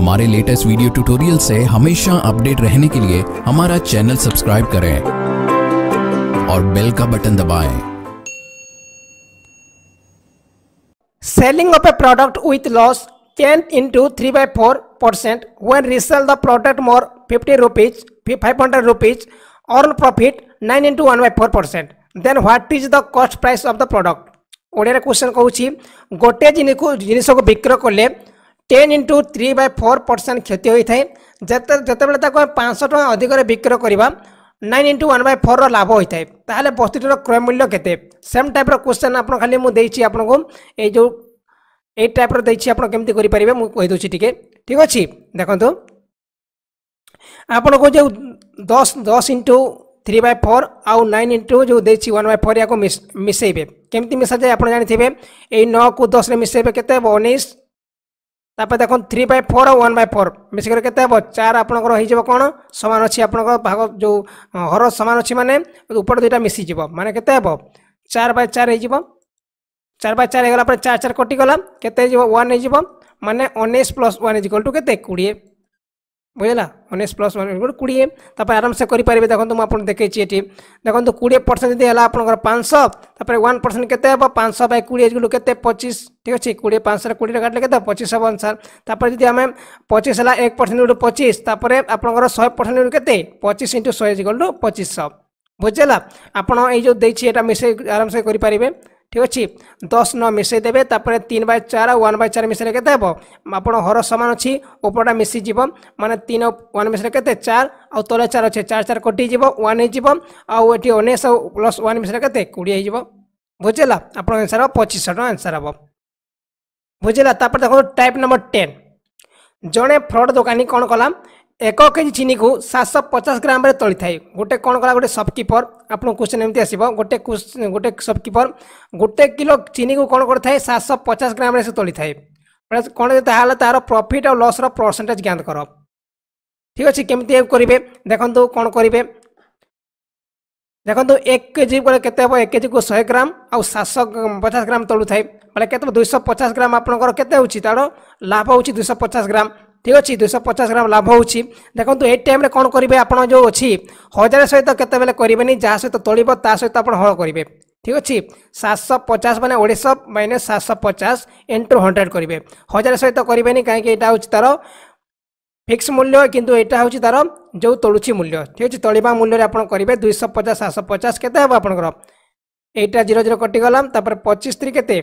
हमारे latest video tutorial से हमेशा अपडेट रहने के लिए हमारा चैनल सब्सक्राइब करें और बेल का बटन दबाएं। Selling of a product with loss change into three by four percent when resell the product more fifty rupees five hundred rupees earn profit nine into one by four percent then what is the cost price of the product Odia question कहूँ गोटे जिनिस को बिक्रय कले ten into three by four percent ক্ষতি হয়ে যেতে যেতবে তাকে আমি পাঁচশো টাকা অধিকরে বিক্রয় করা nine into one by four লাভ হয়ে তাহলে বস্তুটির ক্রয় মূল্য কেতে সেম টাইপ্র কোশ্চেন আপনার খালি মুছি আপনার এই যে এই টাইপ্র দিয়েছি আপনার কমিটি করে পারে মুদি টিকে ঠিক আছে দেখুন আপনার যে দশ দশ ইন্টু থ্রি বাই ফোর আউ নাইন ইন্টু যে দিয়েছি ওয়ান বাই ফোর ইয়াকে মিশাইবে কমিটি মিশা যায় আপনার জাঁথিবে এই নু দশরে মিশাইবে কেতে হব উনিশ তারপরে দেখুন থ্রি বাই ফোর আর ওয়ান বাই ফোর মিশিকি কেতে হব চার আপনার হয়ে কোণ সমান অছি আপনার ভাগ যে হর সমান অছি মানে উপর দুইটা মিশিযোগ মানে কেতে হব চার বাই চার হয়ে চার বাই চার হয়ে গলা পরে চার চার কটিগলা কেতে হয়ে ওয়ান হয়ে মানে উনিশ plus one is equal to কেতে কোড়িয়ে বুঝলা উনিশ প্লস গোটে কোড়িয়ে তারপরে আরামসে করে দেখুন মু আপনার দেখেছি এটি দেখুন কোড়িয়ে পরসেন্ট যদি হল আপনার পাঁচশো তারপরে ওয়ান পরসেন্ট কেতে হব পাঁচশো বাই কোড়িয়ে গুলো কেতে পঁচিশ ঠিক আছে কোড়িয়ে পাঁচশোটা কোড়িয়ে কাটলে কেতে পঁচিশ হব আনসার তারপরে যদি আমি পঁচিশ হল এক পরসেন্ট গুলো পঁচিশ তারপরে আপনার শহে পরসেন্ট গুলো কেতে পঁচিশ ইন্টু শহে গুলো পঁচিশশো বুঝলা আপনার এই যে দিয়েছি এটা মিশাই আরামসে করে ঠিক ଅଛି ଦଶ ନଅ ମିଶାଇ ଦେବେ ତାପରେ ତିନି ବାଇ ଚାର ୱାନ୍ ବାଇ ଚାର ମିଶାଇଲେ କେତେ ହେବ ଆପଣ ହର ସମାନ ଅଛି ଉପରଟା ମିଶିଯିବ ମାନେ ତିନି ୱାନ୍ ମିଶାଇଲେ କେତେ ଚାର ଆଉ ତଳେ ଚାର ଅଛି ଚାର ଚାର କଟିଯିବ ୱାନ୍ ହେଇଯିବ ଆଉ ଏଠି ଉଣେଇଶ ପ୍ଲସ୍ ୱାନ୍ ମିଶାଇଲେ କେତେ କୋଡ଼ିଏ ହେଇଯିବ ବୁଝିଲା ଆପଣଙ୍କ ଆନ୍ସର୍ ହେବ ପଚିଶଶହ ଟଙ୍କା ଆନ୍ସର୍ ହେବ ବୁଝିଲା ତାପରେ ଦେଖନ୍ତୁ ଟାଇପ୍ ନମ୍ବର ଟେନ୍ ଜଣେ ଫ୍ରଡ଼୍ ଦୋକାନୀ କ'ଣ କଲା ଏକ କେ ଜି ଚିନିକୁ ସାତଶହ ପଚାଶ ଗ୍ରାମରେ ତଳିଥାଏ ଗୋଟେ କ'ଣ କଲା ଗୋଟେ ସପ୍କିପର ଆପଣଙ୍କ କ୍ୱେଶ୍ଚିନ୍ ଏମିତି ଆସିବ ଗୋଟେ ଗୋଟେ ସପ୍କିପର ଗୋଟେ କିଲୋ ଚିନିକୁ କ'ଣ କରିଥାଏ ସାତଶହ ପଚାଶ ଗ୍ରାମରେ ସେ ତଳିଥାଏ କ'ଣ ତାହେଲେ ତାର ପ୍ରଫିଟ୍ ଆଉ ଲସ୍ର ପରସେଣ୍ଟେଜ୍ ଜ୍ଞାନ କର ଠିକ୍ ଅଛି କେମିତି କରିବେ ଦେଖନ୍ତୁ କ'ଣ କରିବେ ଦେଖନ୍ତୁ ଏକ କେ ଜି ବୋଲେ କେତେ ହେବ ଏକ କେଜିକୁ ଶହେ ଗ୍ରାମ ଆଉ ସାତଶହ ପଚାଶ ଗ୍ରାମ ତଳୁଥାଏ ବୋଲେ କେତେ ଦୁଇଶହ ପଚାଶ ଗ୍ରାମ ଆପଣଙ୍କର କେତେ ହେଉଛି ତାର ଲାଭ ହେଉଛି ଦୁଇଶହ ପଚାଶ ଗ୍ରାମ ঠিক ଅଛି ଦୁଇଶହ ପଚାଶ ଗ୍ରାମ ଲାଭ ହେଉଛି ଦେଖନ୍ତୁ ଏ ଟାଇମ୍ରେ କ'ଣ କରିବେ ଆପଣ ଯେଉଁ ଅଛି ହଜାର ସହିତ କେତେବେଳେ କରିବେନି ଯାହା ସହିତ ତୋଳିବ ତା ସହିତ ଆପଣ ହଳ କରିବେ ঠিক আছে সাতশো পচাশ মানে উনিশশো মাইনস সাতশো পচাশ ইন্টু হন্ড্রেড করবে হাজার সহিত করবে না কিন্তু এটা হচ্ছে তার ফিক্স মূল্য কিন্তু এটা হচ্ছে তার যে তোলুছি মূল্য ঠিক আছে তোলা মূল্যের আপনার করবে দুইশো পচাশ সাতশো পচাশ কেতে হব আপনার এইটা জিরো জিরো কটিগলাম তাপরে পঁচিশ তিন কেতে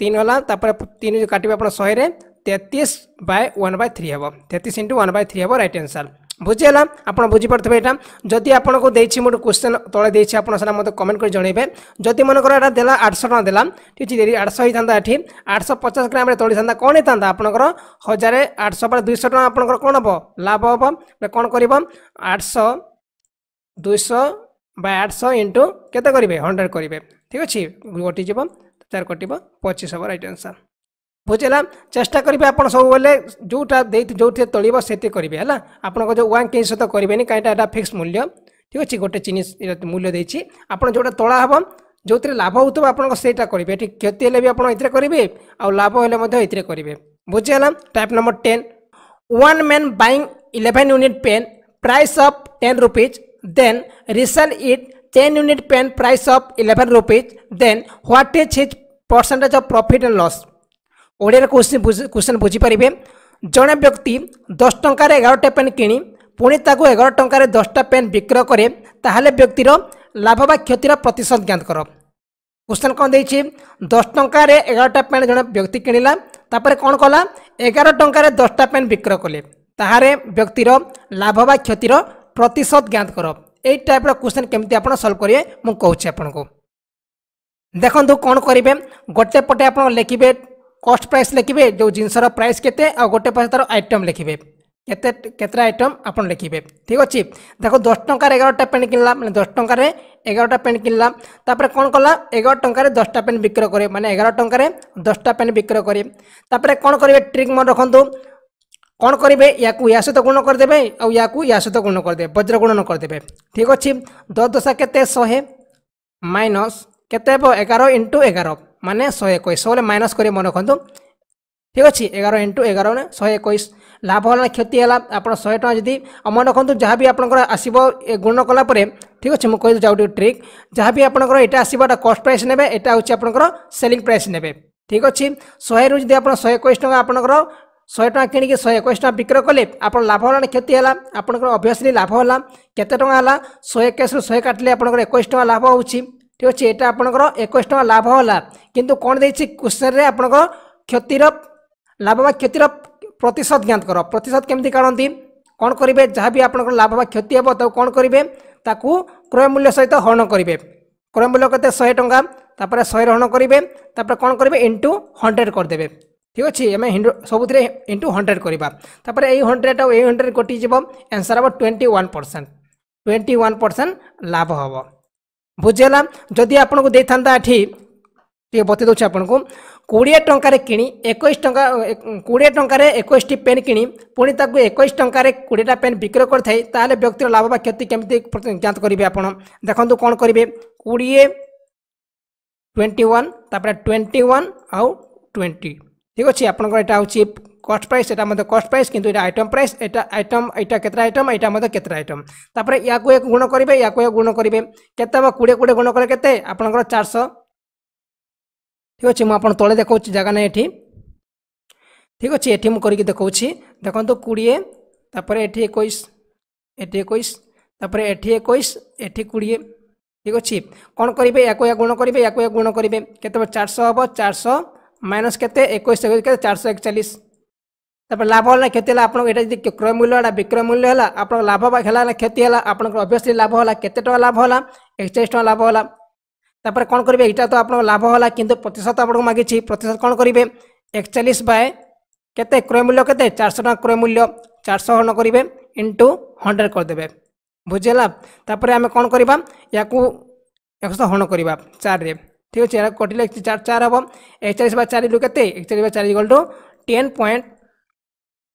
তিন হলাম তাপরে তিন কাটবে আপনার শহে তেত্রিশ বাই ওয়ান বাই থ্রি হব তেত্রিশ ইন্টু ওয়ান বাই থ্রি হব রাইট আনসার বুঝিগলা আপনার বুঝিপারে এটা যদি আপনার দিয়েছি গোটে কোশ্চেন তলে দিয়েছি আপনার সেটা মতো কমেন্ট করে জনাইবে যদি মনেকর এটা দেলা আটশো টাকা দেলা ঠিক আছে আটশো হয়ে থাকে এটি আটশো পচাশ গ্রামে তলি থাকে কম হয়ে থাকে আপনার হাজার আটশো বা দুইশো টাকা আপনার কম হব লাভ হব কম করব আটশো দুইশো বা আটশো ইন্টু কেতে করবে হন্ড্রেড করবে ঠিক আছে গোটি যাব চার কটিব পঁচিশ হব রাইট আনসার ବୁଝିଲା ଚେଷ୍ଟା କରିବେ ଆପଣ ସବୁବେଳେ ଯେଉଁଟା ଦେଇ ଯେଉଁଥିରେ ତଳିବ ସେଠି କରିବେ ହେଲା ଆପଣଙ୍କ ଯେଉଁ ୱାନ୍ କେଜି ସହିତ କରିବେନି କାହିଁକିନା ଏଇଟା ଫିକ୍ସ ମୂଲ୍ୟ ଠିକ୍ ଅଛି ଗୋଟେ ଚିନି ମୂଲ୍ୟ ଦେଇଛି ଆପଣ ଯେଉଁଟା ତଳା ହେବ ଯେଉଁଥିରେ ଲାଭ ହେଉଥିବ ଆପଣଙ୍କ ସେଇଟା କରିବେ ଏଠି କ୍ଷତି ହେଲେ ବି ଆପଣ ଏଥିରେ କରିବେ ଆଉ ଲାଭ ହେଲେ ମଧ୍ୟ ଏଥିରେ କରିବେ ବୁଝିଗଲା type number ten one man buying eleven unit pen price of ten rupees then resell it ten unit pen price of eleven rupees then what is his percentage of profit and loss ଓଡ଼ିଆରେ question question ବୁଝିପାରିବେ ଜଣେ ବ୍ୟକ୍ତି ଦଶ ଟଙ୍କାରେ ଏଗାରଟା pain କିଣି ପୁଣି ତାକୁ ଏଗାର ଟଙ୍କାରେ ଦଶଟା ପେନ୍ ବିକ୍ରୟ କରେ ତାହେଲେ ବ୍ୟକ୍ତିର ଲାଭ ବା କ୍ଷତିର ପ୍ରତିଶତ ଜ୍ଞାତ କର କୋଶ୍ଚିନ୍ କ'ଣ ଦେଇଛି ଦଶ ଟଙ୍କାରେ ଏଗାରଟା ପେନ୍ ଜଣେ ବ୍ୟକ୍ତି କିଣିଲା ତାପରେ କ'ଣ କଲା ଏଗାର ଟଙ୍କାରେ ଦଶଟା ପେନ୍ ବିକ୍ରୟ କଲେ ତାହେଲେ ବ୍ୟକ୍ତିର ଲାଭ ବା କ୍ଷତିର ପ୍ରତିଶତ ଜ୍ଞାତ କର ଏଇ ଟାଇପ୍ର କୋଶ୍ଚିନ୍ କେମିତି ଆପଣ ସଲ୍ଭ କରିବେ ମୁଁ କହୁଛି ଆପଣଙ୍କୁ ଦେଖନ୍ତୁ କଣ କରିବେ গোটে ପଟେ ଆପଣ ଲେଖିବେ কস্ট প্রাইস লিখবে যে জিনিসর প্রাইস কেতে আোটে পাশে তার আইটম লিখবে কেতে কেতটা আইটম আপনার লিখবে ঠিক আছে দেখো দশ টাকার এগারোটা প্যান্ট কিনলা মানে দশ টাকার এগারোটা প্যান্ট কিনলা তাপরে কোণ কলা এগারো টাকার দশটা প্যান্ট বিক্রয় করে মানে এগারো টাকার দশটা প্যান্ট বিক্রয় করে তাপরে কোণ করবে ট্রিক মনে রাখতু কোণ করবে ইয়াকু ইয়া সহ গুণ করেদেবে আউ ইয়াকু ইয়া সহ গুণ করেদেবে বজ্র গুণন করেদেবে ঠিক আছে দশ দশা কেতে শহে মাইনস কেতে হব এগারো ইন্টু এগারো ମାନେ ଶହେ ଏକୋଇଶ ବୋଲେ ମାଇନସ୍ କରି ମନେ ରଖନ୍ତୁ ଠିକ୍ ଅଛି ଏଗାର ଇଣ୍ଟୁ ଏଗାର ଶହେ ଏକୋଇଶ ଲାଭ ହେଲା କ୍ଷତି ହେଲା ଆପଣ ଶହେ ଟଙ୍କା ଯଦି ମନେ ରଖନ୍ତୁ ଯାହା ବି ଆପଣଙ୍କର ଆସିବ ଗୁଣ କଲା ପରେ ଠିକ୍ ଅଛି ମୁଁ କହିଦେଉଛି ଆଉ ଟିକେ ଟ୍ରିକ୍ ଯାହା ବି ଆପଣଙ୍କର ଏଇଟା ଆସିବ ଏଇଟା କଷ୍ଟ ପ୍ରାଇସ୍ ନେବେ ଏଇଟା ହେଉଛି ଆପଣଙ୍କର ସେଲିଂ ପ୍ରାଇସ୍ ନେବେ ଠିକ୍ ଅଛି ଶହେରୁ ଯଦି ଆପଣ ଶହେ ଏକୋଇଶ ଟଙ୍କା ଆପଣଙ୍କର ଶହେ ଟଙ୍କା କିଣିକି ଶହେ ଏକୋଇଶ ଟଙ୍କା ବିକ୍ରୟ କଲେ ଆପଣ ଲାଭ ହେଲା ନା କ୍ଷତି ହେଲା ଆପଣଙ୍କର ଅଭିୟସଲି ଲାଭ ହେଲା କେତେ ଟଙ୍କା ହେଲା ଶହେ ଏକୋଇଶରୁ ଶହେ କାଟିଲେ ଆପଣଙ୍କର ଏକୋଇଶ ଟଙ୍କା ଲାଭ ହେଉଛି ঠিক ଅଛି ଏଇଟା ଆପଣଙ୍କର ଏକୋଇଶ ଟଙ୍କା ଲାଭ ହେଲା କିନ୍ତୁ କ'ଣ ଦେଇଛି କ୍ୱେଶ୍ଚନ୍ରେ ଆପଣଙ୍କର କ୍ଷତିର ଲାଭ ବା କ୍ଷତିର ପ୍ରତିଶତ ଜ୍ଞାତ କର ପ୍ରତିଶତ କେମିତି କାଢ଼ନ୍ତି କ'ଣ କରିବେ ଯାହା ବି ଆପଣଙ୍କର ଲାଭ ବା କ୍ଷତି ହେବ ତାକୁ କ'ଣ କରିବେ ତାକୁ କ୍ରୟ ମୂଲ୍ୟ ସହିତ ହରଣ କରିବେ କ୍ରୟ ମୂଲ୍ୟ କେତେ ଶହେ ଟଙ୍କା ତାପରେ ଶହେ ହରଣ କରିବେ ତାପରେ କ'ଣ କରିବେ ଇଣ୍ଟୁ ହଣ୍ଡ୍ରେଡ଼ କରିଦେବେ ଠିକ୍ ଅଛି ଆମେ ସବୁଥିରେ ଇଣ୍ଟୁ ହଣ୍ଡ୍ରେଡ଼ କରିବା ତାପରେ ଏଇ ହଣ୍ଡ୍ରେଡ଼ ଆଉ ଏଇ ହଣ୍ଡ୍ରେଡ଼ କଟିଯିବ ଆନ୍ସର୍ ହେବ twenty one percent twenty one percent ଲାଭ ହେବ ବୁଝିଗଲା ଯଦି ଆପଣଙ୍କୁ ଦେଇଥାନ୍ତା ଏଠି ଟିକେ ବତେଇ ଦେଉଛି ଆପଣଙ୍କୁ କୋଡ଼ିଏ ଟଙ୍କାରେ କିଣି ଏକୋଇଶ ଟଙ୍କା କୋଡ଼ିଏ ଟଙ୍କାରେ ଏକୋଇଶଟି ପେନ୍ କିଣି ପୁଣି ତାକୁ ଏକୋଇଶ ଟଙ୍କାରେ କୋଡ଼ିଏଟା ପେନ୍ ବିକ୍ରୟ କରିଥାଏ ତାହେଲେ ବ୍ୟକ୍ତିର ଲାଭ ବା କ୍ଷତି କେମିତି ଜ୍ଞାତ କରିବେ ଆପଣ ଦେଖନ୍ତୁ କ'ଣ କରିବେ କୋଡ଼ିଏ ଟ୍ୱେଣ୍ଟି ୱାନ୍ ତାପରେ ଟ୍ୱେଣ୍ଟି ୱାନ୍ ଆଉ ଟ୍ୱେଣ୍ଟି ଠିକ୍ ଅଛି ଆପଣଙ୍କର ଏଇଟା ହେଉଛି কস্ট প্রাইস এটা আমাদের কস্ট প্রাইস কিন্তু এটা আইটম প্রাইস এটা আইটম এটা কেতটা আইটম এটা আমাদের কেতটা আইটম তারপরে ইয়াকু গুণ করবে ইয়াকু গুণ করবে কেতে হব কোড়িয়ে কোড়িয়ে গুণ করে কেতে আপনার চারশো ঠিক আছে মু আপনার তলে দেখাচ্ছি জায়গা নাই এটি ঠিক আছে এটি মু করি দেখাচ্ছি দেখুন কোড়িয়ে তারপরে এটি একুশ এটি একুশ তারপরে এটি একুশ এটি কোড়িয়ে ঠিক আছে কোণ করবে ইয়াকু গুণ করবে ইয়াকু গুণ করবে কেতে চারশো হব চারশো মাইনস কেতে একুশ চারশো একচাশ তারপরে লাভ হলে କ୍ଷତି ହେଲା ଆପଣଙ୍କ ଏଇଟା ଯଦି କ୍ରୟ ମୂଲ୍ୟ ହେଲା ବିକ୍ରୟ ମୂଲ୍ୟ ହେଲା ଆପଣଙ୍କ ଲାଭ ବା ହେଲା ନା କ୍ଷତି ହେଲା ଆପଣଙ୍କର ଅଭିୟସଲି ଲାଭ ହେଲା କେତେ ଟଙ୍କା ଲାଭ ହେଲା ଏକଚାଳିଶ ଟଙ୍କା ଲାଭ ହେଲା ତାପରେ କ'ଣ କରିବେ ଏଇଟା ତ ଆପଣଙ୍କ ଲାଭ ହେଲା କିନ୍ତୁ ପ୍ରତିଶତ ଆପଣଙ୍କୁ ମାଗିଛି ପ୍ରତିଶତ କ'ଣ କରିବେ ଏକଚାଳିଶ ବାଏ କେତେ କ୍ରୟ ମୂଲ୍ୟ କେତେ ଚାରିଶହ ଟଙ୍କା କ୍ରୟ ମୂଲ୍ୟ ଚାରିଶହ ହରଣ କରିବେ ଇଣ୍ଟୁ ହଣ୍ଡ୍ରେଡ଼ କରିଦେବେ ବୁଝିହେଲା ତାପରେ ଆମେ କ'ଣ କରିବା ୟାକୁ ଏକଶହ ହରଣ କରିବା ଚାରିରେ ଠିକ୍ ଅଛି ଏହାକୁ କଟିଲେ ଚାରି ଚାରି ହେବ ଏକଚାଳିଶ ବା ଚାରିରୁ କେତେ ଏକଚାଳିଶ ବା ଚାରି ଗଲୁ ten point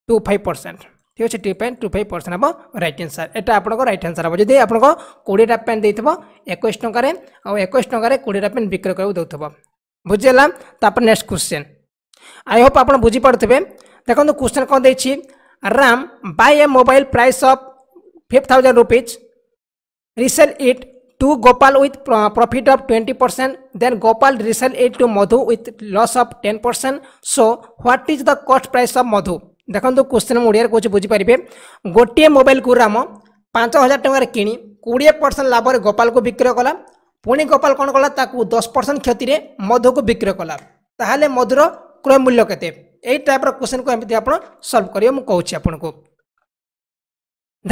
two five percent ঠিক আছে two point two five percent হব রাইট আনসার এটা আপনার রাইট আনসার হব যদি আপনার কোড়িটা পেন দিয়ে একুশ টাকার আকুশ টাকার কোড়িটা পেন বিক্রয় করা দেব বুঝিগলা তাপরে নেক্সট কোশ্চেন আই হোপ আপনার বুঝিপারে দেখুন কোশ্চেন কম দিয়েছি Ram buy a mobile price of fifty thousand rupees resell it to Gopal with profit of 20%, then Gopal resell it to Madhu with loss of 10%. So, what is the cost price of Madhu? ଦେଖନ୍ତୁ question ମୁଁ ଓଡ଼ିଆରେ କହୁଛି ବୁଝିପାରିବେ ଗୋଟିଏ ମୋବାଇଲକୁ ରାମ ପାଞ୍ଚ ହଜାର ଟଙ୍କାରେ କିଣି କୋଡ଼ିଏ ପରସେଣ୍ଟ ଲାଭରେ ଗୋପାଳକୁ ବିକ୍ରୟ କଲା ପୁଣି ଗୋପାଳ କ'ଣ କଲା ତାକୁ ଦଶ ପରସେଣ୍ଟ କ୍ଷତିରେ ମଧୁକୁ ବିକ୍ରୟ କଲା ତାହେଲେ ମଧୁର କ୍ରୟ ମୂଲ୍ୟ କେତେ ଏଇ ଟାଇପ୍ର କୋଶ୍ଚିନ୍କୁ ଏମିତି ଆପଣ ସଲ୍ଭ କରିବେ ମୁଁ କହୁଛି ଆପଣଙ୍କୁ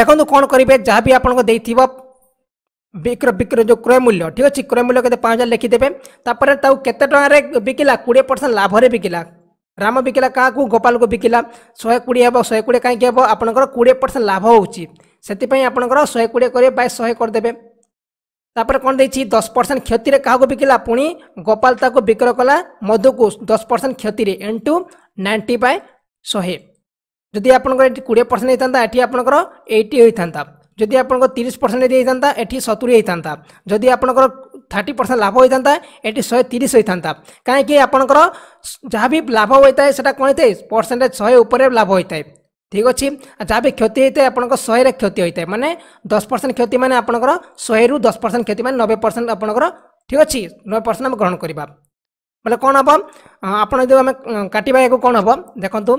ଦେଖନ୍ତୁ କ'ଣ କରିବେ ଯାହା ବି ଆପଣଙ୍କୁ ଦେଇଥିବ ବିକ୍ରୟ ବିକ୍ରୟ ଯେଉଁ କ୍ରୟ ମୂଲ୍ୟ ଠିକ୍ ଅଛି କ୍ରୟ ମୂଲ୍ୟ କେତେ ପାଞ୍ଚ ହଜାର ଲେଖିଦେବେ ତାପରେ ତାକୁ କେତେ ଟଙ୍କାରେ ବିକିଲା କୋଡ଼ିଏ ପରସେଣ୍ଟ ଲାଭରେ ବିକିଲା ରାମ ବିକିଲା କାହାକୁ ଗୋପାଳକୁ ବିକିଲା ଶହେ କୋଡ଼ିଏ ହେବ ଶହେ କୋଡ଼ିଏ କାହିଁକି ହେବ ଆପଣଙ୍କର କୋଡ଼ିଏ ପରସେଣ୍ଟ ଲାଭ ହେଉଛି ସେଥିପାଇଁ ଆପଣଙ୍କର ଶହେ କୋଡ଼ିଏ କରିବେ ବାଇ ଶହେ କରିଦେବେ ତାପରେ କ'ଣ ଦେଇଛି ଦଶ ପରସେଣ୍ଟ କ୍ଷତିରେ କାହାକୁ ବିକିଲା ପୁଣି ଗୋପାଳ ତାକୁ ବିକ୍ରୟ କଲା ମଧୁକୁ ଦଶ ପରସେଣ୍ଟ କ୍ଷତିରେ ଇଣ୍ଟୁ ନାଇଣ୍ଟି ବାଇ ଶହେ ଯଦି ଆପଣଙ୍କର ଏଠି କୋଡ଼ିଏ ପରସେଣ୍ଟ ହେଇଥାନ୍ତା ଏଠି ଆପଣଙ୍କର ଏଇଟି ହୋଇଥାନ୍ତା ଯଦି ଆପଣଙ୍କର ତିରିଶ ପରସେଣ୍ଟ ହେଇଥାନ୍ତା ଏଠି ସତୁରି ହେଇଥାନ୍ତା ଯଦି ଆପଣଙ୍କର থার্টি পরসেন্ট লাভ হয়ে এটি শহে তিরিশ হয়ে কাইকি আপনার যা বি লাভ হয়ে সেটা কোণ হয়ে পরসেন্টেজ শহে উপরে লাভ হয়ে ঠিক অছি যা বি ক্ষতি হয়ে আপনার শহে ক্ষতি হয়ে মানে দশ পরসেন্ট ক্ষতি মানে আপনার শহে রু দশ পরসেন্ট ক্ষতি মানে নবে পরসেন্ট আপনার ঠিক অছি নবে পরসেন্ট আমি গ্রহণ করা ବୋଲେ କ'ଣ ହେବ ଆପଣ ଯଦି ଆମେ କାଟିବା ଏହାକୁ କ'ଣ ହେବ ଦେଖନ୍ତୁ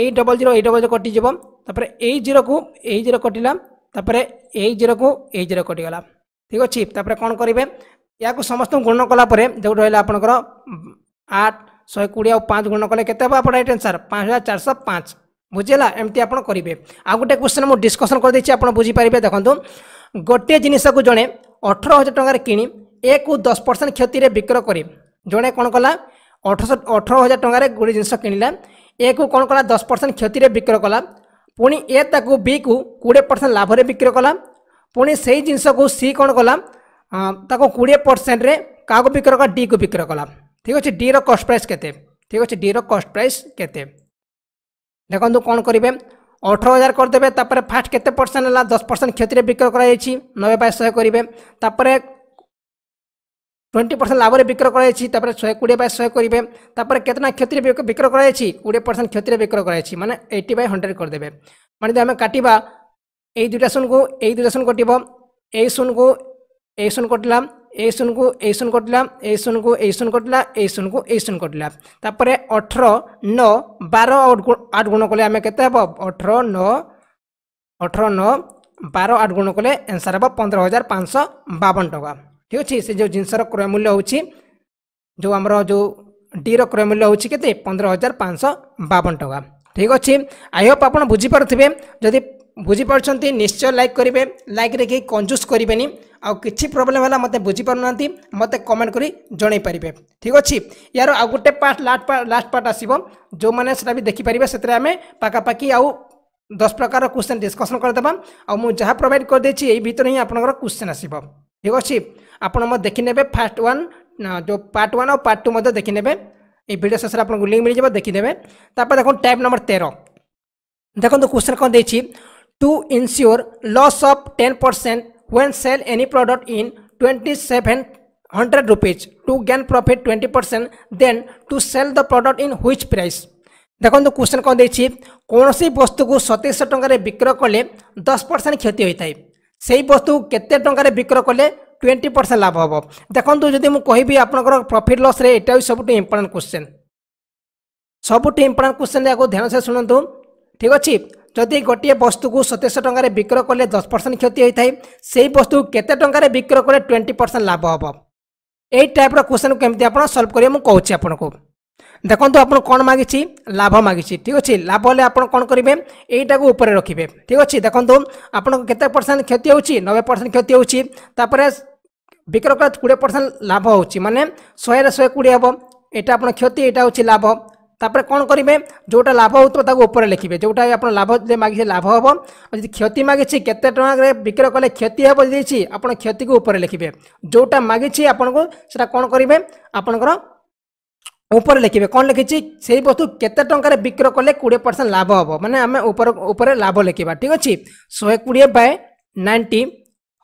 ଏଇ ଡବଲ୍ ଜିରୋ ଏଇ ଡବଲ୍ ଜିରୋ କଟିଯିବ ତାପରେ ଏଇ ଜିରୋକୁ ଏଇ ଜିରୋ କଟିଲା ତାପରେ ଏଇ ଜିରୋକୁ ଏଇ ଜିରୋ କଟିଗଲା ঠিক ଅଛି ତାପରେ କ'ଣ କରିବେ ଏହାକୁ ସମସ୍ତଙ୍କୁ ଗୁଣ କଲାପରେ ଯେଉଁ ରହିଲା ଆପଣଙ୍କର ଆଠ ଶହେ କୋଡ଼ିଏ ଆଉ ପାଞ୍ଚ ଗୁଣ କଲେ କେତେ ହେବ ଆପଣ ରାଇଟ୍ ଆନ୍ସର୍ ପାଞ୍ଚ ହଜାର ଚାରିଶହ ପାଞ୍ଚ ବୁଝିଲା ଏମିତି ଆପଣ କରିବେ ଆଉ ଗୋଟେ କ୍ୱେଶ୍ଚନ୍ ମୁଁ ଡିସ୍କସନ୍ କରିଦେଇଛି ଆପଣ ବୁଝିପାରିବେ ଦେଖନ୍ତୁ ଗୋଟିଏ ଜିନିଷକୁ ଜଣେ ଅଠର ହଜାର ଟଙ୍କାରେ କିଣି ଏକୁ ଦଶ ପରସେଣ୍ଟ କ୍ଷତିରେ ବିକ୍ରୟ କରି ଜଣେ କ'ଣ କଲା ଅଠରଶହ ଅଠର ହଜାର ଟଙ୍କାରେ ଗୋଟେ ଜିନିଷ କିଣିଲା ଏକୁ କ'ଣ କଲା ଦଶ ପରସେଣ୍ଟ କ୍ଷତିରେ ବିକ୍ରୟ କଲା ପୁଣି ଏ ତାକୁ ବିକୁ କୋଡ଼ିଏ ପରସେଣ୍ଟ ଲାଭରେ ବିକ୍ରୟ କଲା ପୁଣି ସେଇ ଜିନିଷକୁ ସି କ'ଣ କଲା ତାକୁ କୋଡ଼ିଏ ପରସେଣ୍ଟରେ କାହାକୁ ବିକ୍ରୟ କଲା ଡିକୁ ବିକ୍ରୟ କଲା ଠିକ୍ ଅଛି ଡିର କଷ୍ଟ ପ୍ରାଇସ୍ କେତେ ଠିକ୍ ଅଛି ଡିର କଷ୍ଟ ପ୍ରାଇସ୍ କେତେ ଦେଖନ୍ତୁ କ'ଣ କରିବେ ଅଠର ହଜାର କରିଦେବେ ତାପରେ ଫାଷ୍ଟ କେତେ ପରସେଣ୍ଟ ହେଲା ଦଶ ପରସେଣ୍ଟ କ୍ଷତିରେ ବିକ୍ରୟ କରାଯାଇଛି ନବେ ବାଇ ଶହେ କରିବେ ତାପରେ ଟ୍ୱେଣ୍ଟି ପରସେଣ୍ଟ ଲାଭରେ ବିକ୍ରୟ କରାଯାଇଛି ତାପରେ ଶହେ କୋଡ଼ିଏ ବାଇ ଶହେ କରିବେ ତାପରେ କେତେ ନା କ୍ଷତିରେ ବିକ୍ରୟ କରାଯାଇଛି କୋଡ଼ିଏ ପରସେଣ୍ଟ କ୍ଷତିରେ ବିକ୍ରୟ କରାଯାଇଛି ମାନେ ଏଇଟି ବାଇ ହଣ୍ଡ୍ରେଡ଼ କରିଦେବେ ମାନେ ଯଦି ଆମେ କାଟିବା এই দুইটা শূন্যকু এই দুইটা শূন্য কটিব এই শূন্যকু এই শূন্য কটিলাম এই শূন্যকু এই শূন্য কটিলাম এই শূন্যকু এই শূন্য কটিলা এই শূন্যকু এই শূন্য কটিলা তারপরে অঠর ন বার আট গুণ কলে আমি কেতে হব অঠর ন অঠর ন বার আট গুণ কলে এনসার হব পনেরো হাজার পাঁচশো বাবন টাকা ঠিক আছে সে যে জিনিসর ক্রয় মূল্য হচ্ছে যে আমার যে ডির ক্রয় মূল্য হচ্ছে কেতে পনেরো হাজার পাঁচশো বাবন টাকা ঠিক ଅଛି ଆଇ ହୋପ୍ ଆପଣ ବୁଝିପାରୁଥିବେ ଯଦି ବୁଝିପାରୁଛନ୍ତି ନିଶ୍ଚୟ ଲାଇକ୍ କରିବେ ଲାଇକ୍ରେ କେହି କଞ୍ଜୁସ୍ କରିବେନି ଆଉ କିଛି ପ୍ରୋବ୍ଲେମ୍ ହେଲା ମୋତେ ବୁଝିପାରୁନାହାନ୍ତି ମୋତେ କମେଣ୍ଟ କରି ଜଣାଇ ପାରିବେ ଠିକ୍ ଅଛି ୟାର ଆଉ ଗୋଟେ ପାର୍ଟ ଲାଷ୍ଟ ଲାଷ୍ଟ ପାର୍ଟ ଆସିବ ଯେଉଁମାନେ ସେଟା ବି ଦେଖିପାରିବେ ସେଥିରେ ଆମେ ପାଖାପାଖି ଆଉ ଦଶ ପ୍ରକାର କ୍ୱେଶ୍ଚନ୍ ଡିସ୍କସନ୍ କରିଦେବା ଆଉ ମୁଁ ଯାହା ପ୍ରୋଭାଇଡ଼ କରିଦେଇଛି ଏଇ ଭିତରେ ହିଁ ଆପଣଙ୍କର କ୍ୱେଶ୍ଚନ୍ ଆସିବ ଠିକ୍ ଅଛି ଆପଣ ମୋ ଦେଖିନେବେ ଫାର୍ଷ୍ଟ ୱାନ୍ ଯେଉଁ ପାର୍ଟ ୱାନ୍ ଆଉ ପାର୍ଟ ଟୁ ମଧ୍ୟ ଦେଖିନେବେ এই ভিডিও শেষে আপনার লিঙ্ক মিলে যাব দেখিদেবে তারপর দেখুন টাইপ নম্বর তেরো দেখুন তো কোশ্চেন কম দিয়েছি to ensure loss of 10% when sell any product in 2700 rupees to gain profit 20% then to sell the product in which price ଦେଖନ୍ତୁ କ୍ୱେଶ୍ଚନ୍ କ'ଣ ଦେଇଛି କୌଣସି ବସ୍ତୁକୁ ସତେଇଶହ ଟଙ୍କାରେ ବିକ୍ରୟ କଲେ ଦଶ ପରସେଣ୍ଟ କ୍ଷତି ହୋଇଥାଏ ସେହି ବସ୍ତୁକୁ କେତେ ଟଙ୍କାରେ ବିକ୍ରୟ କଲେ ଟ୍ୱେଣ୍ଟି ପରସେଣ୍ଟ ଲାଭ ହେବ ଦେଖନ୍ତୁ ଯଦି ମୁଁ କହିବି ଆପଣଙ୍କର ପ୍ରଫିଟ୍ ଲସ୍ରେ ଏଇଟା ହେଉଛି ସବୁଠୁ ଇମ୍ପୋର୍ଟାଣ୍ଟ କ୍ୱେଶ୍ଚନ୍ ସବୁଠୁ ଇମ୍ପୋର୍ଟାଣ୍ଟ କ୍ୱେଶ୍ଚନ୍ ଏହାକୁ ଧ୍ୟାନ ସେ ଶୁଣନ୍ତୁ ଠିକ୍ ଅଛି ଯଦି ଗୋଟିଏ ବସ୍ତୁକୁ ସତେଇଶ ଟଙ୍କାରେ ବିକ୍ରୟ କଲେ ଦଶ ପରସେଣ୍ଟ କ୍ଷତି ହୋଇଥାଏ ସେହି ବସ୍ତୁକୁ କେତେ ଟଙ୍କାରେ ବିକ୍ରୟ କଲେ ଟ୍ୱେଣ୍ଟି ପରସେଣ୍ଟ ଲାଭ ହେବ ଏଇ ଟାଇପ୍ର କ୍ୱେଶ୍ଚନ୍ କେମିତି ଆପଣ ସଲ୍ଭ କରିବେ ମୁଁ କହୁଛି ଆପଣଙ୍କୁ ଦେଖନ୍ତୁ ଆପଣ କ'ଣ ମାଗିଛି ଲାଭ ମାଗିଛି ଠିକ୍ ଅଛି ଲାଭ ହେଲେ ଆପଣ କ'ଣ କରିବେ ଏଇଟାକୁ ଉପରେ ରଖିବେ ଠିକ୍ ଅଛି ଦେଖନ୍ତୁ ଆପଣଙ୍କୁ କେତେ ପରସେଣ୍ଟ କ୍ଷତି ହେଉଛି ନବେ ପରସେଣ୍ଟ କ୍ଷତି ହେଉଛି ତାପରେ ବିକ୍ରୟ କଲେ କୋଡ଼ିଏ ପରସେଣ୍ଟ ଲାଭ ହେଉଛି ମାନେ ଶହେରେ ଶହେ କୋଡ଼ିଏ ହେବ এটা আপনার ক্ষতি এটা হচ্ছে লাভ তাপরে কোণ করবে যেটা লাভ হোক তাকে উপরে লিখবে যেটা আপনার লাভ মাগিছে লাভ হব যদি ক্ষতি মাগিছি কেতে টাকার বিক্রয় কলে ক্ষতি হব দিয়েছি আপনার ক্ষতিকে উপরে লিখবে যেটা মাগিছি আপনার সেটা কোণ করবে আপনার উপরে লিখবে কোণ লিখিছি সেই বস্তু কেতে টাকার বিক্রয় কলে কোড়িয়ে পরসেন্ট লাভ হব মানে আমি উপর উপরে লাভ লিখবা ঠিক আছে শহে কোড়িয়ে বাই নাইনটি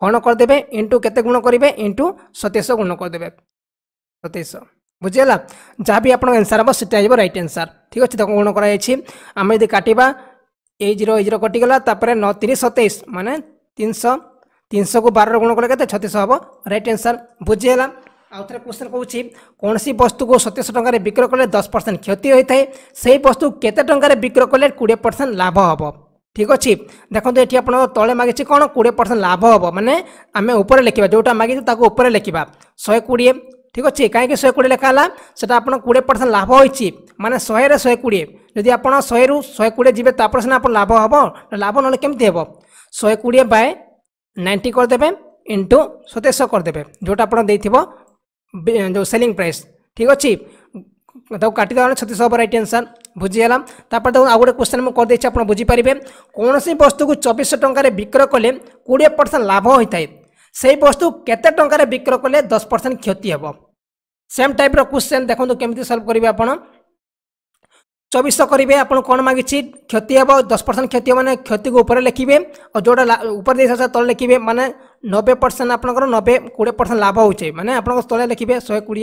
হণ করদেবে ইন্টু কেতে গুণ করবে ইন্টু সতেইশ গুণ করদেবে সতেইশ বুঝিগলা যা বি আপনার আনসার হব সেটা আসবে রাইট আনসার ঠিক আছে তাকে কোণ করা যাই আমি যদি কাটবা এই জিরো এই জিরো কটিগলা তাপরে ন তিরিশ সতেইশ মানে তিনশো তিনশো কু বারর গুণ কলে কেতে ছতিশ হব রাইট আনসার বুঝিগলা আউথরে কোশ্চেন কৌছি কোণী বস্তুকে সতেশ টাকার বিক্রয় কলে দশ পরসেন্ট ক্ষতি হয়ে থাকে সেই বস্তু কেতে টাকার বিক্রয় কলে কোড়ি পরসেন্ট লাভ হব ঠিক অছি দেখুন এটি আপনার তলে মাগিছে কোণ কোড়ি পরসেন্ট লাভ হব মানে আমি উপরে লেখা যেটা মাগিছে তাকে উপরে লেখা শহে কোড়িয়ে ঠিক আছে কাইকি শহে কোড়ি লেখা হল সেটা আপনার কোড়ি পরসেন্ট লাভ হয়েছে মানে শহে শহে কোড়ি যদি আপনার শহে রু শহে কোড়ি যাবে তাপরে সিনা আপনার লাভ হব লাভ নহলে কমিটি হব শহে কোড়ি বাই নাইনটি করেদেবে ইন্টু সতেইশ করেদেবে যেটা আপনার দিয়ে যে সেলিং প্রাইস ঠিক আছে তাকে কাটিদেওয়া ছতিশ হব রাইট আনসার বুঝিগাল তাপরে দেখুন আউ গোটে কোশ্চেন মু করেদেছি আপনার বুঝিপারে কৌশি বস্তুকে চবিশ টাকার বিক্রয় কলে কোড়ি পরসেন্ট লাভ হয়ে সেই বস্তু কেতে টঙ্কার বিক্রয় কলে দশ পরসেন্ট ক্ষতি হব সেম টাইপ্র কোশ্চেন দেখুন কেমি সলভ করবে আপনার চবিশশো করবে আপনার কোণ মাগিছি ক্ষতি হব দশ পরসেন্ট ক্ষতি মানে ক্ষতি উপরে লিখবে ও যেটা উপরে দিয়ে তলে লিখবে মানে নবে পরসেন্ট আপনার নবে কোড়ি পরসেন্ট লাভ হচ্ছে মানে আপনার তলে লিখবে শহে কোড়ি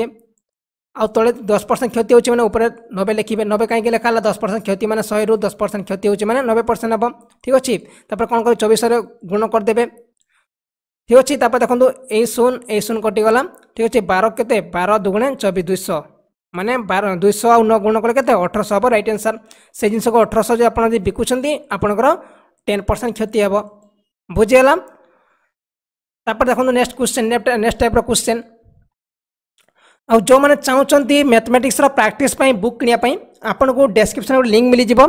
ଆଉ ତଳେ ଦଶ ପରସେଣ୍ଟ କ୍ଷତି ହେଉଛି ମାନେ ଉପରେ ନବେ ଲେଖିବେ ନବେ କାହିଁକି ଲେଖା ହେଲା ଦଶ ପରସେଣ୍ଟ କ୍ଷତି ମାନେ ଶହେରୁ ଦଶ ପରସେଣ୍ଟ କ୍ଷତି ହେଉଛି ମାନେ ନବେ ପରସେଣ୍ଟ ହେବ ଠିକ୍ ଅଛି ତାପରେ କ'ଣ କରିବେ ଚବିଶରେ ଗୁଣ କରିଦେବେ ঠিক ଅଛି ତାପରେ ଦେଖନ୍ତୁ ଏଇ ଶୂନ ଏଇ ଶୂନ କଟିଗଲା ঠিক ଅଛି ବାର କେତେ ବାର ଦୁଗୁଣେ ଚବିଶ ଦୁଇଶହ ମାନେ ବାର ଦୁଇଶହ ଆଉ ନଅ ଗୁଣ କଲେ କେତେ ଅଠରଶହ ହେବ ରାଇଟ୍ ଆନ୍ସର୍ ସେ ଜିନିଷକୁ ଅଠରଶହ ଯଦି ଆପଣ ଯଦି ବିକୁଛନ୍ତି ଆପଣଙ୍କର ଟେନ୍ ପରସେଣ୍ଟ କ୍ଷତି ହେବ ବୁଝିଗଲା ତାପରେ ଦେଖନ୍ତୁ ନେକ୍ସଟ କ୍ୱେଶ୍ଚେନ୍ ନେକ୍ସଟ ଟାଇପ୍ର କ୍ୱେଶ୍ଚେନ୍ ଆଉ ଯେଉଁମାନେ ଚାହୁଁଛନ୍ତି ମ୍ୟାଥମେଟିକ୍ସର ପ୍ରାକ୍ଟିସ୍ ପାଇଁ ବୁକ୍ କିଣିବା ପାଇଁ ଆପଣଙ୍କୁ ଡେସ୍କ୍ରିପ୍ସନ୍ରେ ଲିଙ୍କ୍ ମିଳିଯିବ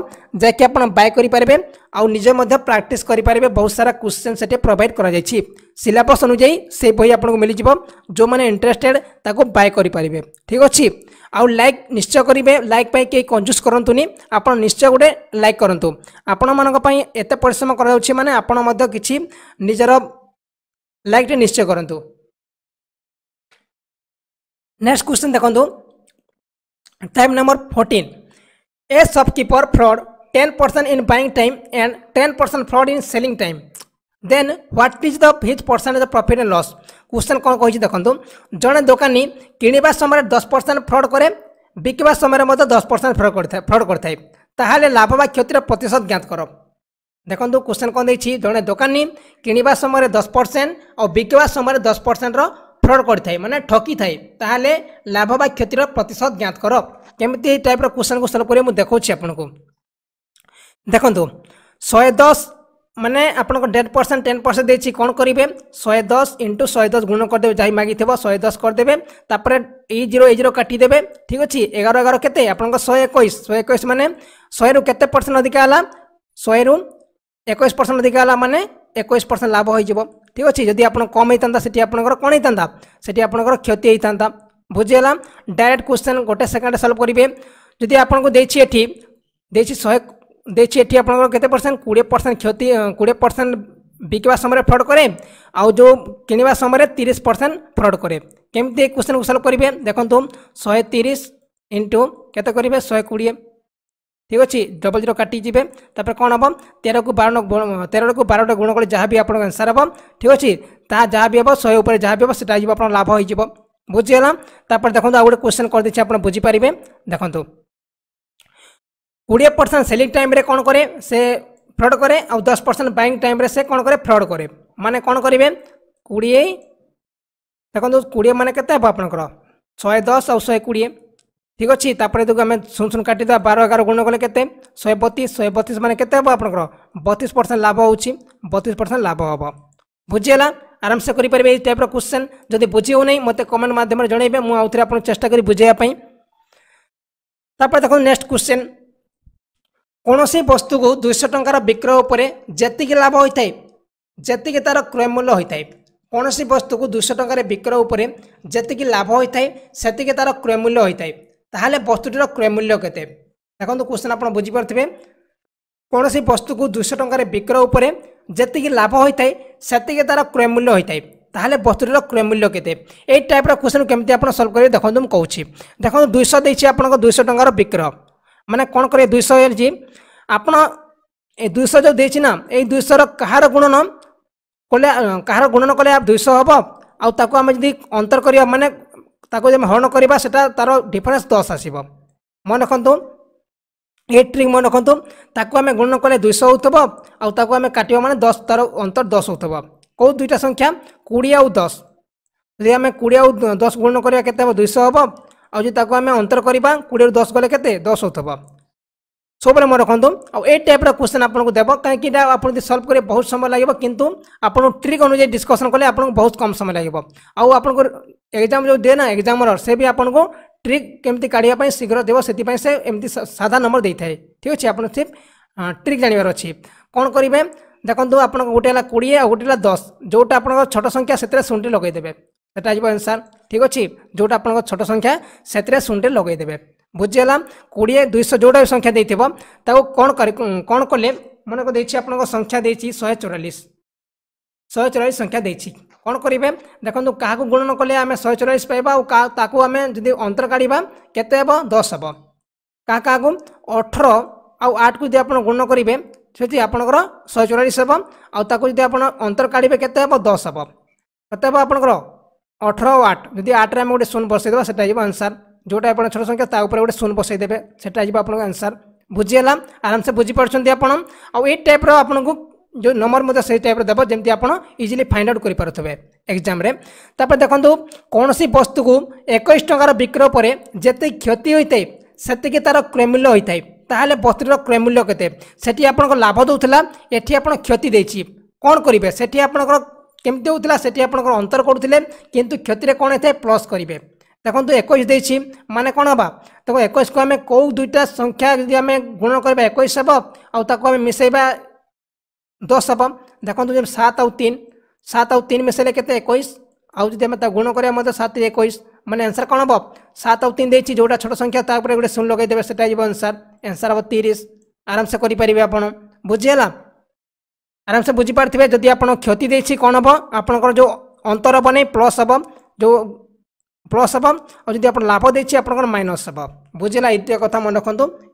ଯାହାକି ଆପଣ ବାଏ କରିପାରିବେ ଆଉ ନିଜେ ମଧ୍ୟ ପ୍ରାକ୍ଟିସ୍ କରିପାରିବେ ବହୁତ ସାରା କ୍ୱେଶ୍ଚନ୍ ସେଠି ପ୍ରୋଭାଇଡ଼ କରାଯାଇଛି ସିଲାବସ୍ ଅନୁଯାୟୀ ସେ ବହି ଆପଣଙ୍କୁ ମିଳିଯିବ ଯେଉଁମାନେ ଇଣ୍ଟରେଷ୍ଟେଡ଼୍ ତାକୁ ବାଏ କରିପାରିବେ ଠିକ୍ ଅଛି ଆଉ ଲାଇକ୍ ନିଶ୍ଚୟ କରିବେ ଲାଇକ୍ ପାଇଁ କେହି କଞ୍ଜୁସ୍ କରନ୍ତୁନି ଆପଣ ନିଶ୍ଚୟ ଗୋଟେ ଲାଇକ୍ କରନ୍ତୁ ଆପଣମାନଙ୍କ ପାଇଁ ଏତେ ପରିଶ୍ରମ କରାଯାଉଛି ମାନେ ଆପଣ ମଧ୍ୟ କିଛି ନିଜର ଲାଇକ୍ଟି ନିଶ୍ଚୟ କରନ୍ତୁ ନେକ୍ସଟ କ୍ୱେଶ୍ଚନ୍ ଦେଖନ୍ତୁ time number fourteen a shopkeeper fraud ten percent in buying time and ten percent fraud in selling time then what is the his percent profit and loss question କ'ଣ କହିଛି ଦେଖନ୍ତୁ ଜଣେ ଦୋକାନୀ କିଣିବା ସମୟରେ ଦଶ ପରସେଣ୍ଟ ଫ୍ରଡ୍ କରେ ବିକିବା ସମୟରେ ମଧ୍ୟ ଦଶ ପରସେଣ୍ଟ ଫ୍ରଡ୍ କରିଥାଏ ଫ୍ରଡ୍ କରିଥାଏ ତାହେଲେ ଲାଭ ବା କ୍ଷତିର ପ୍ରତିଶତ ଜ୍ଞାତ କର ଦେଖନ୍ତୁ କ୍ୱେଶ୍ଚନ୍ କ'ଣ ଦେଇଛି ଜଣେ ଦୋକାନୀ କିଣିବା ସମୟରେ ଦଶ ପରସେଣ୍ଟ ଆଉ ବିକିବା ସମୟରେ ଦଶ ପରସେଣ୍ଟର ଫ୍ରଡ୍ କରିଥାଏ ମାନେ ଠକିଥାଏ ତାହେଲେ ଲାଭ ବା କ୍ଷତିର ପ୍ରତିଶତ ଜ୍ଞାତ କର କେମିତି ଏହି ଟାଇପ୍ର କ୍ୱେଶ୍ଚନ୍କୁ ସଲ୍ଭ କରିବେ ମୁଁ ଦେଖାଉଛି ଆପଣଙ୍କୁ ଦେଖନ୍ତୁ ଶହେ ଦଶ ମାନେ ଆପଣଙ୍କ ଡେନ୍ ପରସେଣ୍ଟ ଟେନ୍ ପରସେଣ୍ଟ ଦେଇଛି କ'ଣ କରିବେ ଶହେ ଦଶ ଇଣ୍ଟୁ ଶହେ ଦଶ ଗୁଣ କରିଦେବେ ଯାଇ ମାଗିଥିବ ଶହେ ଦଶ କରିଦେବେ ତାପରେ ଏଇ ଜିରୋ ଏଇ ଜିରୋ କାଟିଦେବେ ଠିକ୍ ଅଛି ଏଗାର ଏଗାର କେତେ ଆପଣଙ୍କ ଶହେ ଏକୋଇଶ ଶହେ ଏକୋଇଶ ମାନେ ଶହେରୁ କେତେ ପରସେଣ୍ଟ ଅଧିକା ହେଲା ଶହେରୁ ଏକୋଇଶ ପରସେଣ୍ଟ ଅଧିକା ହେଲା ମାନେ ଏକୋଇଶ ପରସେଣ୍ଟ ଲାଭ ହୋଇଯିବ ঠিক আছে যদি আপনার কম হয়ে থাকে সেটি আপনার কম হয়ে থাকে সেটি আপনার ক্ষতি হয়ে থাকে বুঝিগাল ডাইরেক্ট কোশ্চেন গোটে সেকেন্ডে সলভ করবে যদি আপনার দিয়েছি এটি দিয়েছি শহে দিয়েছি এটি আপনার কত পরসেন্ট কুড়ি পরসেন্ট ক্ষতি কুড়ি পরসেন্ট বিকা সময় ফ্রড করে আউ যে কিনবা সময় তিরিশ পরসেন্ট ফ্রড করে কেমি কোশ্চেন সলভ করবে দেখুন শহে তিরিশ ইন্টু কত করবে শহে কুড়ি ঠিক ଅଛି ଡବଲ୍ ଜିରୋ କାଟିଯିବେ ତାପରେ କ'ଣ ହେବ ତେରକୁ ବାର ତେରକୁ ବାରଟା ଗୁଣ କଲେ ଯାହା ବି ଆପଣଙ୍କ ଆନ୍ସର୍ ହେବ ଠିକ୍ ଅଛି ତାହା ଯାହା ବି ହେବ ଶହେ ଉପରେ ଯାହା ବି ହେବ ସେଟା ହେଇଯିବ ଆପଣଙ୍କ ଲାଭ ହେଇଯିବ ବୁଝିଗଲା ତାପରେ ଦେଖନ୍ତୁ ଆଉ ଗୋଟେ କ୍ୱେଶ୍ଚନ୍ କରିଦେଇଛି ଆପଣ ବୁଝିପାରିବେ ଦେଖନ୍ତୁ କୋଡ଼ିଏ ପରସେଣ୍ଟ ସେଲିଂ ଟାଇମ୍ରେ କ'ଣ କରେ ସେ ଫ୍ରଡ଼୍ କରେ ଆଉ ଦଶ ପରସେଣ୍ଟ ବାଇଂ ଟାଇମ୍ରେ ସେ କ'ଣ କରେ ଫ୍ରଡ଼୍ କରେ ମାନେ କ'ଣ କରିବେ କୋଡ଼ିଏ ଦେଖନ୍ତୁ କୋଡ଼ିଏ ମାନେ କେତେ ହେବ ଆପଣଙ୍କର ଶହେ ଦଶ ଆଉ ଶହେ କୋଡ଼ିଏ ঠিক ଅଛି ତାପରେ ତାକୁ ଆମେ ଶୂନ ଶୂନ କାଟିଦେବା ବାର ଏଗାର ଗୁଣ କଲେ କେତେ ଶହେ ବତିଶ ଶହେ ବତିଶ ମାନେ କେତେ ହେବ ଆପଣଙ୍କର ବତିଶ ପରସେଣ୍ଟ ଲାଭ ହେଉଛି ବତିଶ ପରସେଣ୍ଟ ଲାଭ ହେବ ବୁଝିହେଲା ଆରାମସେ କରିପାରିବେ ଏଇ ଟାଇପ୍ର କ୍ୱେଶ୍ଚନ୍ ଯଦି ବୁଝି ହେଉନାହିଁ ମୋତେ କମେଣ୍ଟ ମାଧ୍ୟମରେ ଜଣାଇବେ ମୁଁ ଆଉଥରେ ଆପଣଙ୍କୁ ଚେଷ୍ଟା କରି ବୁଝାଇବା ପାଇଁ ତାପରେ ଦେଖନ୍ତୁ ନେକ୍ସଟ କ୍ୱେଶ୍ଚନ୍ କୌଣସି ବସ୍ତୁକୁ ଦୁଇଶହ ଟଙ୍କାର ବିକ୍ରୟ ଉପରେ ଯେତିକି ଲାଭ ହୋଇଥାଏ ଯେତିକି ତା'ର କ୍ରୟ ମୂଲ୍ୟ ହୋଇଥାଏ କୌଣସି ବସ୍ତୁକୁ ଦୁଇଶହ ଟଙ୍କାରେ ବିକ୍ରୟ ଉପରେ ଯେତିକି ଲାଭ ହୋଇଥାଏ ସେତିକି ତା'ର କ୍ରୟ ମୂଲ୍ୟ ହୋଇଥାଏ তাহলে বস্তুটির ক্রয় মূল্য কত দেখুন কোশ্চেন আপনার বুঝিপারে কৌশি বস্তুকে দুইশ টাকার বিক্রয় উপরে যেত লাভ হয়ে থাকে সেতিকি তার মূল্য হয়ে থাকে তাহলে বস্তুটির ক্রয় মূল্য কত এই টাইপর কোশ্চেন কমিটি আপনার সলভ করি দেখুন মু কৌছি দেখুন দুইশ দিয়েছি আপনার দুইশ টাকার বিক্রয় মানে কম করি দুইশ হয়েছি আপনার এই দুইশ যে দিয়েছি না এই দুইশর কাহার গুণন কলে কাহার গুণন কলে দুইশ হব আউ আমি যদি অন্তর করি মানে ତାକୁ ଯଦି ଆମେ ହରଣ କରିବା ସେଇଟା ତା'ର ଡିଫରେନ୍ସ ଦଶ ଆସିବ ମନେ ରଖନ୍ତୁ ଏଇଟ ଟ୍ରିକ୍ ମନେ ରଖନ୍ତୁ ତାକୁ ଆମେ ଗୁଣ କଲେ ଦୁଇଶହ ହେଉଥିବ ଆଉ ତାକୁ ଆମେ କାଟିବା ମାନେ ଦଶ ତା'ର ଅନ୍ତର ଦଶ ହେଉଥିବ କେଉଁ ଦୁଇଟା ସଂଖ୍ୟା କୋଡ଼ିଏ ଆଉ ଦଶ ଯଦି ଆମେ କୋଡ଼ିଏ ଆଉ ଦଶ ଗୁଣ କରିବା କେତେ ହେବ ଦୁଇଶହ ହେବ ଆଉ ଯଦି ତାକୁ ଆମେ ଅନ୍ତର କରିବା କୋଡ଼ିଏରୁ ଦଶ ଗଲେ କେତେ ଦଶ ହେଉଥିବ सब रखु आप क्वेश्चन आपको देव कहीं आप सल्व करेंगे बहुत समय लगे कि ट्रिक अनुजाई डिस्कसन कले आपको बहुत कम समय लगे आपको एग्जाम जो ना एग्जामर से भी आपको ट्रिक केमी का शीघ्र देव से एमती साधा नंबर दे था ठीक अच्छे आप ट्रिक जानवर अच्छी कौन करेंगे देखो आप गोटे कोड़े आ गोटे दस जो आप छोट संख्या से शून्य लगेदेव सेटा आंसर ठीक अच्छे जोटा आप छोट संख्या से शून्य लगेदेवे ବୁଝିଗଲା କୋଡ଼ିଏ ଦୁଇଶହ ଯେଉଁଟା ବି ସଂଖ୍ୟା ଦେଇଥିବ ତାକୁ କ'ଣ କରି କ'ଣ କଲେ ମନେକର ଦେଇଛି ଆପଣଙ୍କ ସଂଖ୍ୟା ଦେଇଛି ଶହେ ଚଉରାଳିଶ ଶହେ ଚଉରାଳିଶ ସଂଖ୍ୟା ଦେଇଛି କ'ଣ କରିବେ ଦେଖନ୍ତୁ କାହାକୁ ଗୁଣନ କଲେ ଆମେ ଶହେ ଚଉରାଳିଶ ପାଇବା ଆଉ ତାକୁ ଆମେ ଯଦି ଅନ୍ତର କାଢ଼ିବା କେତେ ହେବ ଦଶ ହେବ କାହା କାହାକୁ ଅଠର ଆଉ ଆଠକୁ ଯଦି ଆପଣ ଗୁଣନ କରିବେ ସେଠି ଆପଣଙ୍କର ଶହେ ଚଉରାଳିଶ ହେବ ଆଉ ତାକୁ ଯଦି ଆପଣ ଅନ୍ତର କାଢ଼ିବେ କେତେ ହେବ ଦଶ ହେବ କେତେ ହେବ ଆପଣଙ୍କର ଅଠର ଆଉ ଆଠ ଯଦି ଆଠରେ ଆମେ ଗୋଟେ ଶୂନ ବସାଇଦେବା ସେଟା ହେଇଯିବ ଆନ୍ସାର୍ ଯେଉଁଟା ଆପଣ ଛୋଟ ସଂଖ୍ୟା ତା ଉପରେ ଗୋଟେ ଶୂନ ବସାଇଦେବେ ସେଟା ଯିବ ଆପଣଙ୍କ ଆନ୍ସର୍ ବୁଝିହେଲା ଆରାମସେ ବୁଝିପାରୁଛନ୍ତି ଆପଣ ଆଉ ଏଇ ଟାଇପ୍ର ଆପଣଙ୍କୁ ଯେଉଁ ନମ୍ବର ମଧ୍ୟ ସେଇ ଟାଇପ୍ର ଦେବ ଯେମିତି ଆପଣ ଇଜିଲି ଫାଇଣ୍ଡ ଆଉଟ୍ କରିପାରୁଥିବେ ଏକ୍ଜାମ୍ରେ ତାପରେ ଦେଖନ୍ତୁ କୌଣସି ବସ୍ତୁକୁ ଏକୋଇଶ ଟଙ୍କାର ବିକ୍ରୟ ପରେ ଯେତିକି କ୍ଷତି ହୋଇଥାଏ ସେତିକି ତା'ର କ୍ରୟମୂଲ୍ୟ ହୋଇଥାଏ ତାହେଲେ ବସ୍ତୁର କ୍ରୟମୂଲ୍ୟ କେତେ ସେଠି ଆପଣଙ୍କ ଲାଭ ଦେଉଥିଲା ଏଠି ଆପଣ କ୍ଷତି ଦେଇଛି କ'ଣ କରିବେ ସେଠି ଆପଣଙ୍କର କେମିତି ହେଉଥିଲା ସେଠି ଆପଣଙ୍କର ଅନ୍ତର କରୁଥିଲେ କିନ୍ତୁ କ୍ଷତିରେ କ'ଣ ହୋଇଥାଏ ପ୍ଲସ୍ କରିବେ ଦେଖନ୍ତୁ ଏକୋଇଶ ଦେଇଛି ମାନେ କ'ଣ ହେବା ତାକୁ ଏକୋଇଶକୁ ଆମେ କେଉଁ ଦୁଇଟା ସଂଖ୍ୟା ଯଦି ଆମେ ଗୁଣ କରିବା ଏକୋଇଶ ହେବ ଆଉ ତାକୁ ଆମେ ମିଶାଇବା ଦଶ ହେବ ଦେଖନ୍ତୁ ଯେମିତି ସାତ ଆଉ ତିନି ସାତ ଆଉ ତିନି ମିଶାଇଲେ କେତେ ଏକୋଇଶ ଆଉ ଯଦି ଆମେ ତାକୁ ଗୁଣ କରିବା ମଧ୍ୟ ସାତ ଏକୋଇଶ ମାନେ ଆନ୍ସର କ'ଣ ହେବ ସାତ ଆଉ ତିନି ଦେଇଛି ଯେଉଁଟା ଛୋଟ ସଂଖ୍ୟା ତା ଉପରେ ଗୋଟେ ଶୂନ ଲଗାଇଦେବେ ସେଟା ଯିବ ଆନ୍ସର ଆନ୍ସର ହେବ ତିରିଶ ଆରାମସେ କରିପାରିବେ ଆପଣ ବୁଝିହେଲା ଆରାମସେ ବୁଝିପାରୁଥିବେ ଯଦି ଆପଣ କ୍ଷତି ଦେଇଛି କ'ଣ ହେବ ଆପଣଙ୍କର ଯେଉଁ ଅନ୍ତର ବନେଇ ପ୍ଲସ୍ ହେବ ଯେଉଁ प्लस हम और जब आप लाभ देखिए आप माइनस हे बुझेगा ये कथा मन रखुद